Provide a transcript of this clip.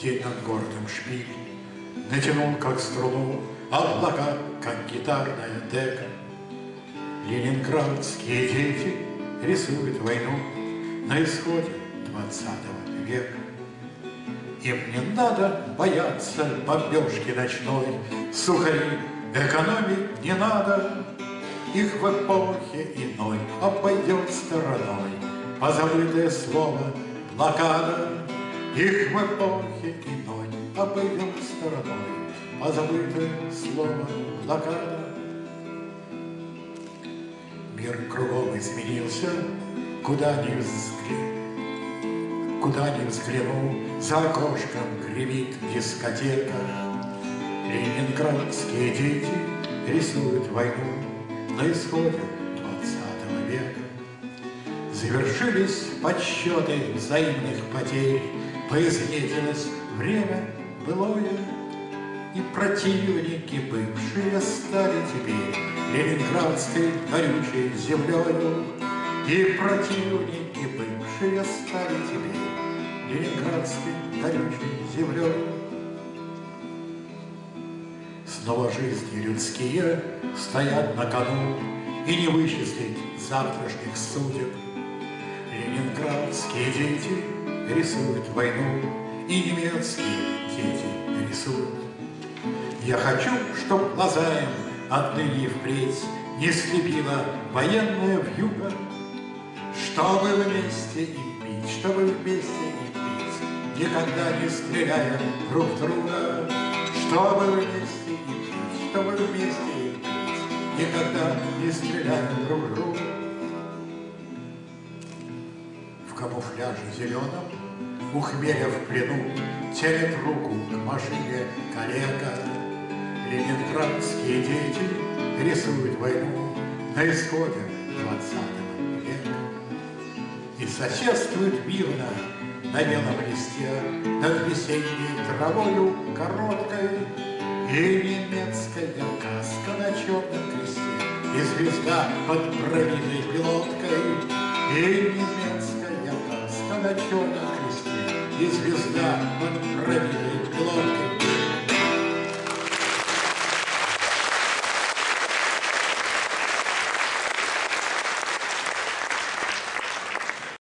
день над городом шпиль, Натянул, как струну, облака, как гитарная дека. Ленинградские дети рисуют войну На исходе двадцатого века. Им не надо бояться бомбежки ночной, Сухари экономить не надо, Их в эпохе иной обойдет стороной Позабытое слово блокада, Их в эпохе иной обойдет стороной Позабытое слово блокада. Мир кругом изменился, куда ни взгляни. Куда ни взгляну, за окошком гремит дискотека. Ленинградские дети рисуют войну на исходе двадцатого века. Завершились подсчеты взаимных потерь, Поизметилось время былое, И противники бывшие стали теперь Ленинградской горючей землею, И противники бывшие стали теперь Ленинградской горючей землей. Снова жизни людские стоят на кону, И не вычислить завтрашних судеб. Ленинградские дети рисуют войну, И немецкие дети рисуют. Я хочу, чтоб глаза им отныне впредь Не слепила военная вьюга, Чтобы вместе и пить, чтобы вместе и пить, Никогда не стреляя друг друга, Чтобы вместе и пить, чтобы вместе и пить, Никогда не стреляя друг друга. В камуфляже зеленом, у хмеля в плену, Тянет руку к машине коллега. Ленинградские дети рисуют войну На исходе двадцатого века. И соседствуют мирно на белом листе Над весенней травою короткой И немецкая каска на черном кресте И звезда под брониной пилоткой И немецкая на черном кресте, И звезда под правильной глоткой